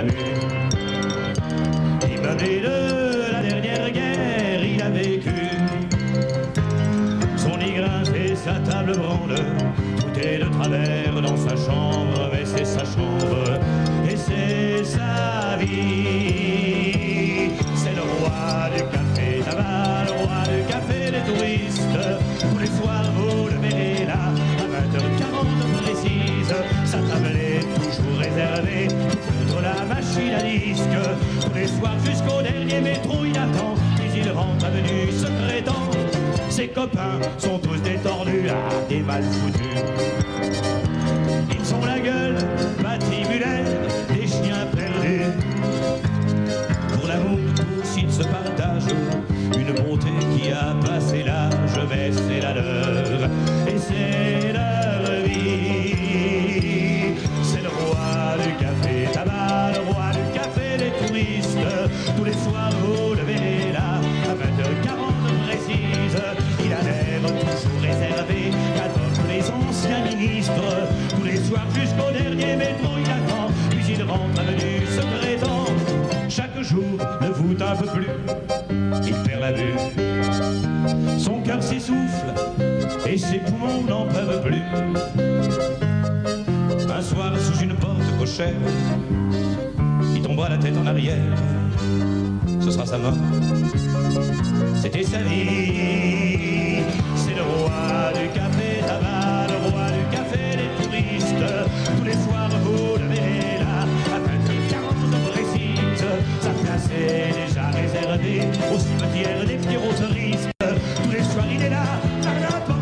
a vu. Immeublé de la dernière guerre, il a vécu. Son lit et sa table bronde, tout est de travers dans sa chambre, disque. Tous les soirs, jusqu'au dernier métro, il attend, puis il rentre avenue secrétant. Ses copains sont tous détordus, ah, des mal foutus. Jusqu'au dernier métro, il attend, puis il rentre avenue secrétant. Chaque jour ne un peu plus, il perd la vue. Son cœur s'essouffle et ses poumons n'en peuvent plus. Un soir, sous une porte cochère, il tombera la tête en arrière. Ce sera sa mort. C'était sa vie. la gran